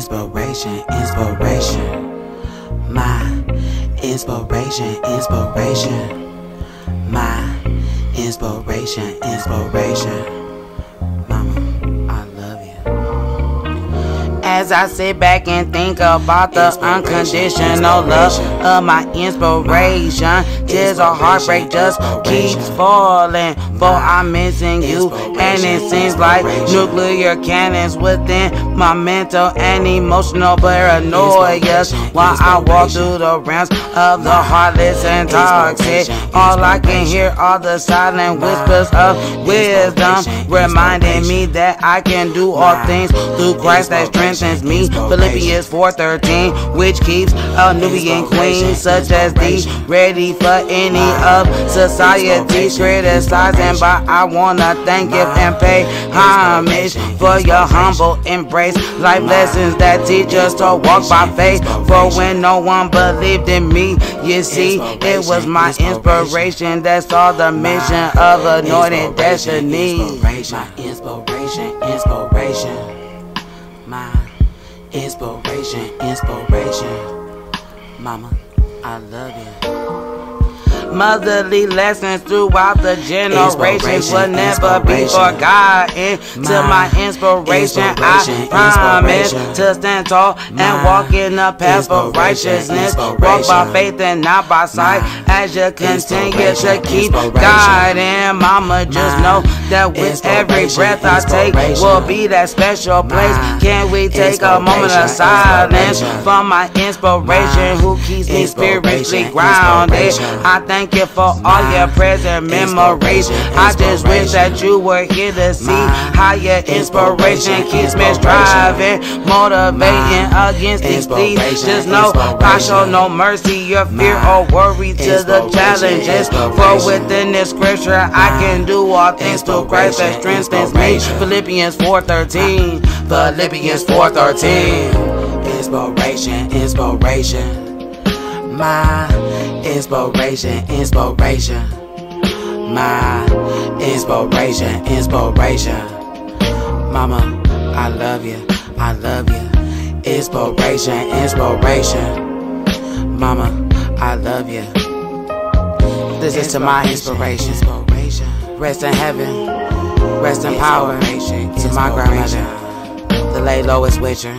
inspiration, inspiration. My inspiration, inspiration. My inspiration, inspiration. As I sit back and think about the unconditional love of my inspiration, tears of heartbreak just keeps falling. For I'm missing you, and it seems like nuclear cannons within my mental and emotional paranoia. While I walk through the realms of the heartless and toxic, all I can hear are the silent whispers of wisdom, reminding me that I can do all things through Christ that strengthens me. Philippians 4:13, which keeps a Nubian queen such as thee ready for any of society's criticizing. But I wanna thank you and pay homage for your humble embrace. Life lessons that teach us to walk by faith. For when no one believed in me, you see, it was my inspiration that saw the mission of anointed destiny. My inspiration, inspiration. My inspiration, inspiration. Mama, I love you. Motherly lessons throughout the generations will never be forgotten. To my inspiration, I promise to stand tall and walk in the path of righteousness. Walk by faith and not by sight as you continue to keep guiding. Mama, just know that with every breath I take will be that special place. Can we take a moment of silence for my inspiration who keeps me spiritually grounded? I thank thank you for all your present memories. I just wish that you were here to see how your inspiration keeps me striving, motivating against these thieves. Just know I show no mercy or fear or worry to the challenges. For within this scripture, I can do all things through Christ that strengthens me. Philippians 4:13. Philippians 4:13. Inspiration, inspiration my inspiration, inspiration. My inspiration, inspiration. Mama, I love you, I love you. Inspiration, inspiration. Mama, I love you. This is to my inspiration. Rest in heaven, rest in power to my grandmother, the late Lois Witcher.